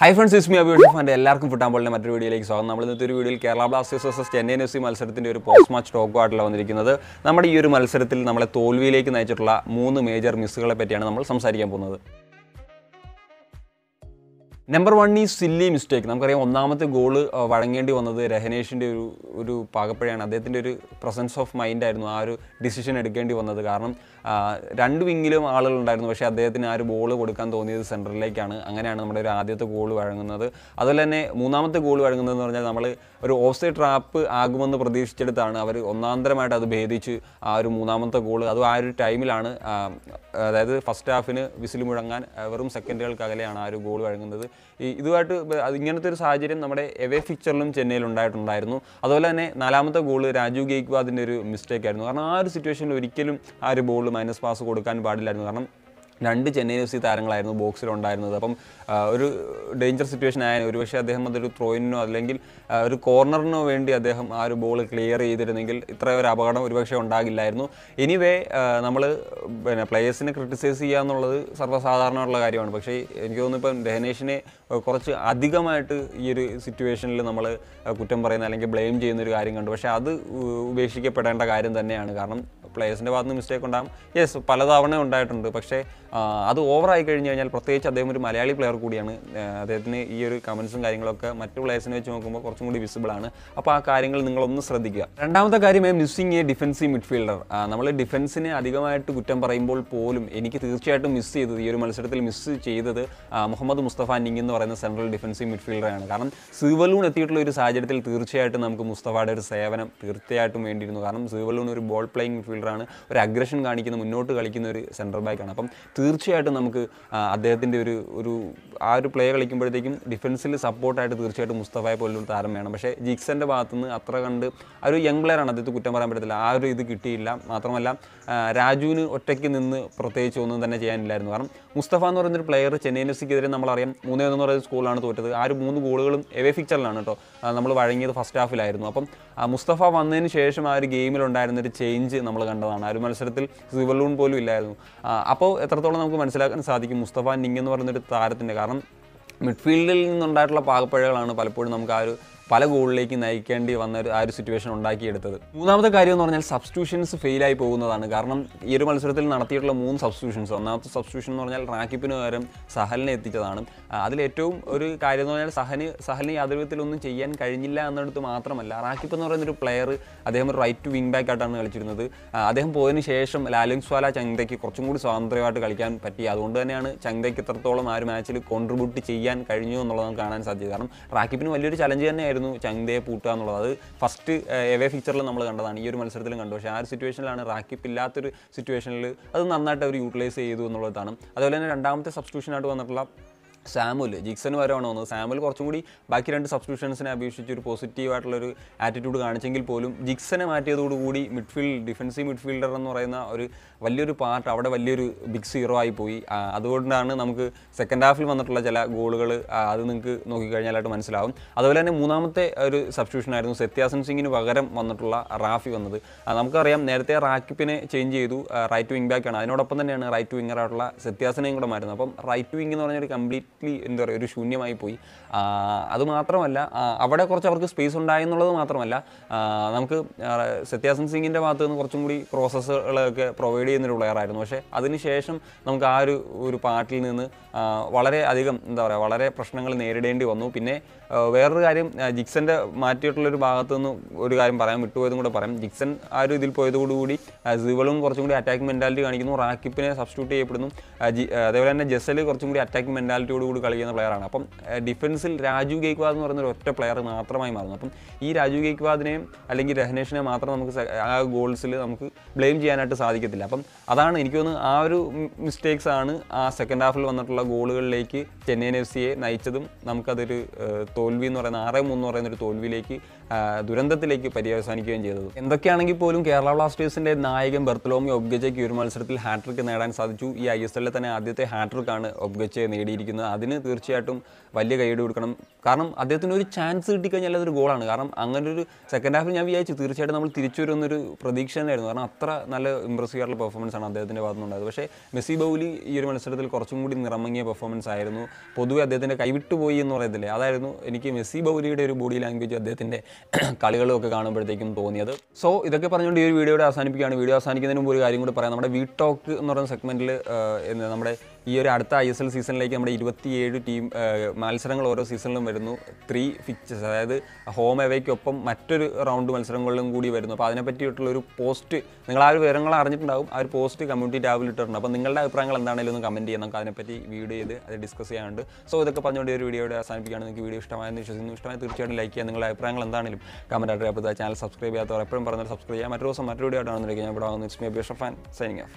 Hi friends it's me Abhishek ഫാന്റെ എല്ലാവർക്കും ഫുട്ബോളിന്റെ മറ്റൊരു വീഡിയോയിലേക്ക് സ്വാഗതം. നമ്മൾ ഇന്നത്തെ ഒരു വീഡിയോയിൽ Kerala Blasters versus Chennai F C മത്സരത്തിന്റെ ഒരു പോസ്റ്റ് മാച്ച് ടോക്ക് ആയിട്ടുള്ള വന്നിരിക്കുന്നത്. നമ്മുടെ ഈ ഒരു മത്സരത്തിൽ നമ്മളെ തോൽവിയിലേക്ക് നയിച്ചിട്ടുള്ള മൂന്ന് മേജർ മിസ്സുകളെ പറ്റിയാണ് നമ്മൾ സംസാരിക്കാൻ പോകുന്നത്. നമ്പർ വൺ ഈ സില്ലി മിസ്റ്റേക്ക് നമുക്കറിയാം ഒന്നാമത്തെ ഗോൾ വഴങ്ങേണ്ടി വന്നത് രഹനേഷിന്റെ ഒരു ഒരു പാകപ്പഴയാണ്. അദ്ദേഹത്തിന്റെ ഒരു പ്രസൻസ് ഓഫ് മൈൻഡ് ആയിരുന്നു ആ ഒരു ഡിസിഷൻ എടുക്കേണ്ടി വന്നത്. കാരണം രണ്ട് വിങ്ങിലും ആളുകളുണ്ടായിരുന്നു പക്ഷേ അദ്ദേഹത്തിന് ആ ഒരു ബോൾ കൊടുക്കാൻ തോന്നിയത് സെന്ററിലേക്കാണ് അങ്ങനെയാണ് നമ്മുടെ ഒരു ആദ്യത്തെ ഗോൾ വഴങ്ങുന്നത്. അതുപോലെ തന്നെ മൂന്നാമത്തെ ഗോൾ വഴങ്ങുന്നതെന്ന് പറഞ്ഞാൽ നമ്മൾ ഒരു ഓഫ് സൈഡ് ട്രാപ്പ് ആകുമെന്ന് പ്രതീക്ഷിച്ചെടുത്താണ് അവർ ഒന്നാന്തരമായിട്ട് അത് ഭേദിച്ച് ആ ഒരു മൂന്നാമത്തെ ഗോൾ അതും ആ ഒരു ടൈമിലാണ് അതായത് ഫസ്റ്റ് ഹാഫിന് വിസിൽ മുഴങ്ങാൻ വെറും സെക്കൻഡുകൾക്ക് അകലെയാണ് ആ ഒരു ഗോൾ വഴങ്ങുന്നത്. ഈ ഇതുമായിട്ട് ഇങ്ങനത്തെ ഒരു സാഹചര്യം നമ്മുടെ എവേ ഫിക്ചറിലും ചെന്നൈയിൽ ഉണ്ടായിട്ടുണ്ടായിരുന്നു. അതുപോലെ തന്നെ നാലാമത്തെ ഗോൾ രാജു ഗെയ്ക്വാദിന്റെ ഒരു മിസ്റ്റേക്ക് ആയിരുന്നു. കാരണം ആ ഒരു സിറ്റുവേഷനിൽ ഒരിക്കലും ആ ഒരു ബോൾ മൈനസ് പാസ് കൊടുക്കാൻ പാടില്ലായിരുന്നു. കാരണം രണ്ട് ചെന്നൈ എഫ് സി താരങ്ങളായിരുന്നു ബോക്സിലുണ്ടായിരുന്നത്. അപ്പം ഒരു ഡേഞ്ചർ സിറ്റുവേഷൻ ആയ ഒരുപക്ഷെ അദ്ദേഹം അതൊരു ത്രോയിനോ അല്ലെങ്കിൽ ഒരു കോർണറിനോ വേണ്ടി അദ്ദേഹം ആ ഒരു ബോൾ ക്ലിയർ ചെയ്തിരുന്നെങ്കിൽ ഇത്ര ഒരു അപകടം ഒരുപക്ഷെ ഉണ്ടാകില്ലായിരുന്നു. എനിവേ നമ്മൾ പിന്നെ പ്ലേയേഴ്സിനെ ക്രിട്ടിസൈസ് ചെയ്യുക എന്നുള്ളത് സർവസാധാരണമുള്ള കാര്യമാണ്. പക്ഷേ എനിക്ക് തോന്നുന്നു ഇപ്പം രഹനേഷിനെ കുറച്ച് അധികമായിട്ട് ഈ ഒരു സിറ്റുവേഷനിൽ നമ്മൾ കുറ്റം പറയുന്ന അല്ലെങ്കിൽ ബ്ലെയിം ചെയ്യുന്ന ഒരു കാര്യം കണ്ടു. പക്ഷേ അത് ഉപേക്ഷിക്കപ്പെടേണ്ട കാര്യം തന്നെയാണ്. കാരണം പ്ലേയേഴ്സിന്റെ ഭാഗത്ത് മിസ്റ്റേക്ക് ഉണ്ടാകും യെസ് പലതവണ ഉണ്ടായിട്ടുണ്ട്. പക്ഷേ അത് ഓവറായി കഴിഞ്ഞ് കഴിഞ്ഞാൽ പ്രത്യേകിച്ച് അദ്ദേഹം ഒരു മലയാളി പ്ലെയർ കൂടിയാണ്. അദ്ദേഹത്തിന് ഈ ഒരു കമൻസും കാര്യങ്ങളൊക്കെ മറ്റു പ്ലേയേഴ്സിനെ വെച്ച് നോക്കുമ്പോൾ കുറച്ചും കൂടി വിസിബിൾ ആണ്. അപ്പോൾ ആ കാര്യങ്ങൾ നിങ്ങളൊന്ന് ശ്രദ്ധിക്കുക. രണ്ടാമത്തെ കാര്യമായി മിസ്സിങ് എ ഡിഫൻസീവ് മിഡ്ഫീൽഡർ നമ്മൾ ഡിഫൻസിനെ അധികമായിട്ട് കുറ്റം പറയുമ്പോൾ പോലും എനിക്ക് തീർച്ചയായിട്ടും മിസ് ചെയ്തത് ഈ ഒരു മത്സരത്തിൽ മിസ് ചെയ്തത് മുഹമ്മദ് മുസ്തഫ നിങ് എന്ന് പറയുന്ന സെൻട്രൽ ഡിഫൻസീവ് മിഡ്ഫീൽഡറാണ് കാരണം സീവലൂൺ എത്തിയിട്ടുള്ള ഒരു സാഹചര്യത്തിൽ തീർച്ചയായിട്ടും നമുക്ക് മുസ്തഫയുടെ ഒരു സേവനം തീർച്ചയായിട്ടും വേണ്ടിയിരുന്നു. കാരണം സീവലൂൺ ഒരു ബോൾ പ്ലേയിങ് മിഡ്ഫീൽഡറാണ് ഒരു അഗ്രഷൻ കാണിക്കുന്ന മുന്നോട്ട് കളിക്കുന്ന ഒരു സെന്റർ ബാക്കാണ്. അപ്പം തീർച്ചയായിട്ടും നമുക്ക് അദ്ദേഹത്തിന്റെ ഒരു ഒരു ആ ഒരു പ്ലേ കളിക്കുമ്പോഴത്തേക്കും ഡിഫൻസിൽ സപ്പോർട്ടായിട്ട് തീർച്ചയായിട്ടും മുസ്തഫയെ പോലൊരു താരം വേണം. പക്ഷേ ജിക്സന്റെ ഭാഗത്തുനിന്ന് അത്ര കണ്ട് ഒരു യങ് പ്ലെയറാണ് അദ്ദേഹത്തെ കുറ്റം പറയാൻ പറ്റത്തില്ല. ആ ഒരു ഇത് കിട്ടിയില്ല. മാത്രമല്ല രാജുവിന് ഒറ്റയ്ക്ക് നിന്ന് പ്രത്യേകിച്ച് ഒന്നും തന്നെ ചെയ്യാനില്ലായിരുന്നു. കാരണം മുസ്തഫ എന്ന് പറയുന്നൊരു പ്ലെയർ ചെന്നൈയിൻ എഫ് സിക്കെതിരെ നമ്മളറിയാം മൂന്നേ എന്ന് പറയുന്ന സ്കൂളാണ് തോറ്റത്. ആ ഒരു മൂന്ന് ഗോളുകളും എവേ ഫിക്ചറിലാണ് കേട്ടോ. നമ്മൾ വഴങ്ങിയത് ഫസ്റ്റ് ഹാഫിലായിരുന്നു അപ്പം മുസ്തഫ വന്നതിന് ശേഷം ആ ഒരു ഗെയിമിലുണ്ടായിരുന്ന ഒരു ചേഞ്ച് നമ്മൾ കണ്ടതാണ്. ആ ഒരു മത്സരത്തിൽ സിവലൂൺ പോലും ഇല്ലായിരുന്നു. അപ്പോൾ എത്രത്തോളം നമുക്ക് മനസ്സിലാക്കാൻ സാധിക്കും മുസ്തഫ നിങ് എന്ന് പറയുന്നൊരു താരത്തിന്റെ കാരണം മിഡ്ഫീൽഡിൽ നിന്നുണ്ടായിട്ടുള്ള പാകപ്പഴകളാണ് പലപ്പോഴും നമുക്ക് ആ ഒരു പല ഗോളിലേക്ക് നയിക്കേണ്ടി വന്ന ഒരു ആ ഒരു സിറ്റുവേഷൻ ഉണ്ടാക്കിയെടുത്തത്. മൂന്നാമത്തെ കാര്യം എന്ന് പറഞ്ഞാൽ സബ്സ്റ്റിറ്റ്യൂഷൻസ് ഫെയിലായി പോകുന്നതാണ്. കാരണം ഈ ഒരു മത്സരത്തിൽ നടത്തിയിട്ടുള്ള മൂന്ന് സബ്സ്റ്റിറ്റ്യൂഷൻസ് ഒന്നാമത്തെ സബ്സ്റ്റിറ്റ്യൂഷൻ എന്ന് പറഞ്ഞാൽ റാക്കിപ്പിന് പകരം സഹലിനെ എത്തിച്ചതാണ്. അതിലേറ്റവും ഒരു കാര്യം എന്ന് പറഞ്ഞാൽ സഹന് സഹലിന് യാതൊരു വിധത്തിലൊന്നും ചെയ്യാൻ കഴിഞ്ഞില്ല എന്നിടത്ത് മാത്രമല്ല റാക്കിപ്പ് എന്ന് പറയുന്ന ഒരു പ്ലെയർ അദ്ദേഹം ഒരു റൈറ്റ് ടു വിങ് ബാക്ക് ആയിട്ടാണ് കളിച്ചിരുന്നത്. അദ്ദേഹം പോയതിന് ശേഷം ലാലിംഗ് സ്വാല ചങ്തയ്ക്ക് കുറച്ചും കൂടി സ്വാതന്ത്ര്യമായിട്ട് കളിക്കാൻ പറ്റി. അതുകൊണ്ട് തന്നെയാണ് ചങ്തയ്ക്ക് ഇത്രത്തോളം ആ ഒരു മാച്ചിൽ കോൺട്രിബ്യൂട്ട് ചെയ്യാൻ കഴിഞ്ഞു എന്നുള്ളത് നമുക്ക് കാണാൻ സാധിച്ചത്. കാരണം റാക്കിപ്പിന് വലിയൊരു ചലഞ്ച് തന്നെയായിരുന്നു. ചങ്തയെ പൂട്ടുക എന്നുള്ളത്. അത് ഫസ്റ്റ് എവേ ഫീച്ചറിൽ നമ്മൾ കണ്ടതാണ്. ഈ ഒരു മത്സരത്തിലും കണ്ടു. പക്ഷേ ആ ഒരു സിറ്റുവേഷനിലാണ് റാക്കിപ്പ് ഇല്ലാത്തൊരു സിറ്റുവേഷനിൽ അത് നന്നായിട്ട് അവർ യൂട്ടിലൈസ് ചെയ്തു എന്നുള്ളതാണ്. അതുപോലെ തന്നെ രണ്ടാമത്തെ സബ്സ്റ്റിറ്റ്യൂഷനായിട്ട് വന്നിട്ടുള്ള സാമുൽ ജിക്സൺ വരവാണ് വന്നത് സാമുൽ കുറച്ചും കൂടി ബാക്കി രണ്ട് സബ്സ്റ്റിറ്റ്യൂഷൻസിനെ അപേക്ഷിച്ച് ഒരു പോസിറ്റീവ് ആയിട്ടുള്ളൊരു ആറ്റിറ്റ്യൂഡ് കാണിച്ചെങ്കിൽ പോലും ജിക്സനെ മാറ്റിയതോടുകൂടി മിഡ്ഫീൽഡ് ഡിഫൻസീവ് മിഡ്ഫീൽഡർ എന്ന് പറയുന്ന ഒരു വലിയൊരു പാർട്ട് അവിടെ വലിയൊരു ബിഗ് സീറോ ആയി പോയി. അതുകൊണ്ടാണ് നമുക്ക് സെക്കൻഡ് ഹാഫിൽ വന്നിട്ടുള്ള ചില ഗോളുകൾ അത് നിങ്ങൾക്ക് നോക്കിക്കഴിഞ്ഞാലായിട്ട് മനസ്സിലാവും. അതുപോലെ തന്നെ മൂന്നാമത്തെ ഒരു സബ്സ്റ്റിറ്റ്യൂഷൻ ആയിരുന്നു സത്യാസൻ സിംഗിന് പകരം വന്നിട്ടുള്ള റാഫി വന്നത്. നമുക്കറിയാം നേരത്തെ റാക്കിപ്പിനെ ചേഞ്ച് ചെയ്തു. റൈറ്റ് വിങ് ബാക്കാണ് അതിനോടൊപ്പം തന്നെയാണ് റൈറ്റ് വിങ്ങറായിട്ടുള്ള സത്യാസനെയും കൂടെ മാറ്റുന്നത്. അപ്പം റൈറ്റ് വിങ് എന്ന് പറഞ്ഞൊരു കംപ്ലീറ്റ്ലി എന്താ പറയുക ഒരു ശൂന്യമായി പോയി. അതുമാത്രമല്ല അത് മാത്രമല്ല അവിടെ കുറച്ച് അവർക്ക് സ്പേസ് ഉണ്ടായെന്നുള്ളത് മാത്രമല്ല നമുക്ക് സത്യാസൻ സിംഗിന്റെ ഭാഗത്ത് നിന്ന് കുറച്ചും കൂടി പ്രോസസ്സുകളൊക്കെ പ്രൊവൈഡ് ചെയ്യുന്നൊരു പ്ലെയറായിരുന്നു പക്ഷേ അതിനുശേഷം നമുക്ക് ആ ഒരു ഒരു പാട്ടിൽ നിന്ന് വളരെ അധികം എന്താ പറയുക വളരെ പ്രശ്നങ്ങൾ നേരിടേണ്ടി വന്നു. പിന്നെ വേറൊരു കാര്യം ജിക്സന്റെ മാറ്റിയിട്ടുള്ളൊരു ഭാഗത്തു നിന്ന് ഒരു കാര്യം പറയാൻ വിട്ടുപോയതും കൂടെ പറയാം. ജിക്സൺ ആ ഒരു ഇതിൽ പോയതോടുകൂടി സിവളും കുറച്ചും കൂടി അറ്റാക്ക് മെന്റാലിറ്റി കാണിക്കുന്നു. റാക്കിപ്പിനെ സബ്സ്റ്റിറ്റ്യൂട്ട് ചെയ്യപ്പെടുന്നു. അതേപോലെ തന്നെ ജസൽ കുറച്ചും കൂടി അറ്റാക്ക് മെന്റാലിറ്റിയോട് കൂടി കളിക്കുന്ന പ്ലെയറാണ് അപ്പം ഡിഫൻസിൽ രാജു ഗേക്വാദ് എന്ന് പറയുന്ന ഒരു ഒറ്റ പ്ലെയർ മാത്രമായി മാറുന്നു. അപ്പം ഈ രാജു ഗേക്വാദിനെയും അല്ലെങ്കിൽ രഹനേഷിനെ മാത്രം നമുക്ക് ആ ഗോൾസിൽ നമുക്ക് ബ്ലെയിം ചെയ്യാനായിട്ട് സാധിക്കത്തില്ല. അപ്പം അതാണ് എനിക്ക് തോന്നുന്നു ആ ഒരു മിസ്റ്റേക്സ് ആണ് ആ സെക്കൻഡ് ഹാഫിൽ വന്നിട്ടുള്ള ഗോളുകളിലേക്ക് ചെന്നൈയിൻ എഫ് സിയെ നയിച്ചതും നമുക്കതൊരു തോൽവി എന്ന് പറയുന്ന ആറ് മൂന്ന് പറയുന്ന ഒരു തോൽവിയിലേക്ക് ദുരന്തത്തിലേക്ക് പര്യവസാനിക്കുകയും ചെയ്തത്. എന്തൊക്കെയാണെങ്കിൽ പോലും കേരള ബ്ലാസ്റ്റേഴ്സിന്റെ നായകൻ ബർത്തലോമി ഒബ്ഗജയ്ക്ക് ഒരു മത്സരത്തിൽ ഹാട്രിക് നേടാൻ സാധിച്ചു. ഈ ഐ എസ് എല്ലിൽ തന്നെ ആദ്യത്തെ ഹാട്രിക്കാണ് ഒബ്ഗച്ചെ നേടിയിരിക്കുന്നത്. അതിന് തീർച്ചയായിട്ടും വലിയ കൈയ്യടി കൊടുക്കണം. കാരണം അദ്ദേഹത്തിന് ഒരു ചാൻസ് കിട്ടിക്കഴിഞ്ഞാൽ അതൊരു ഗോളാണ് കാരണം അങ്ങനെ ഒരു സെക്കൻഡ് ഹാഫിൽ ഞാൻ വിചാരിച്ചു തീർച്ചയായിട്ടും നമ്മൾ തിരിച്ചു വരുന്നൊരു പ്രതീക്ഷ തന്നെയായിരുന്നു. കാരണം അത്ര നല്ല ഇമ്പ്രസീവ് ആയിട്ടുള്ള പെർഫോമൻസ് ആണ് അദ്ദേഹത്തിന്റെ ഭാഗത്തുനിന്നുണ്ടായത് പക്ഷേ മെസ്സി ബൗലി ഈ ഒരു മത്സരത്തിൽ കുറച്ചും കൂടി നിറമങ്ങിയ പെർഫോമൻസ് ആയിരുന്നു. പൊതുവെ അദ്ദേഹത്തിന്റെ കൈവിട്ടുപോയി എന്ന് പറയത്തില്ലേ? അതായിരുന്നു എനിക്ക് മെസ്സി ബൗലിയുടെ ഒരു ബോഡി ലാംഗ്വേജ് അദ്ദേഹത്തിന്റെ കളികളൊക്കെ കാണുമ്പോഴത്തേക്കും തോന്നിയത്. സോ ഇതൊക്കെ പറഞ്ഞുകൊണ്ട് ഈ ഒരു വീഡിയോയുടെ അവസാനിപ്പിക്കുകയാണ്. വീഡിയോ അവസാനിക്കുന്നതിന് മുമ്പ് ഒരു കാര്യം കൂടി പറയാം. നമ്മുടെ വീ ടോക്ക് എന്ന് പറയുന്ന സെഗ്മെന്റിൽ നമ്മുടെ ഈ ഒരു അടുത്ത ഐ എസ് എൽ സീസണിലേക്ക് നമ്മുടെ ഇരുപത്തിയേഴ് ടീം മത്സരങ്ങൾ ഓരോ സീസണിലും വരുന്നു. ത്രീ ഫിക്ചേഴ്സ് അതായത് ഹോം എവയ്ക്കൊപ്പം മറ്റൊരു റൗണ്ട് മത്സരങ്ങളിലും കൂടി വരുന്നു. അപ്പോൾ അതിനെ പറ്റിയിട്ടുള്ളൊരു പോസ്റ്റ് നിങ്ങൾ ആ ഒരു വിവരങ്ങൾ അറിഞ്ഞിട്ടുണ്ടാവും. ആ ഒരു പോസ്റ്റ് കമ്മ്യൂണിറ്റി ടാബിൽ ഇട്ടിട്ടുണ്ട്. അപ്പോൾ നിങ്ങളുടെ അഭിപ്രായങ്ങൾ എന്താണെങ്കിലും ഒന്ന് കമന്റ് ചെയ്യാം. നമുക്ക് അതിനെപ്പറ്റി വീഡിയോ ചെയ്ത് അത് ഡിസ്കസ് ചെയ്യാനുണ്ട്. സോ ഇതൊക്കെ പറഞ്ഞുകൊണ്ട് ഒരു വീഡിയോയുടെ അവസാനിപ്പിക്കുകയാണ്. നിങ്ങൾക്ക് വീഡിയോ ഇഷ്ടമായെന്ന് വിശ്വസിക്കുന്നു. ഇഷ്ടമായി തീർച്ചയായിട്ടും ലൈക്ക് ചെയ്യുക. നിങ്ങളുടെ അഭിപ്രായങ്ങൾ എന്താണെങ്കിലും കമന്റ് ആയിട്ട് അപ്പോൾ ചാനൽ സബ്സ്ക്രൈബ് ചെയ്യാത്തവർ എപ്പോഴും പറഞ്ഞാൽ സബ്സ്ക്രൈബ് ചെയ്യാം മറ്റൊരു ദിവസം മറ്റൊരു വീഡിയോ ആയിട്ടാണെന്നുണ്ടെങ്കിൽ ഞാൻ ഇവിടെ വന്ന് ഇറ്റ്സ് ഫാൻ സൈനിങ് ഓഫ്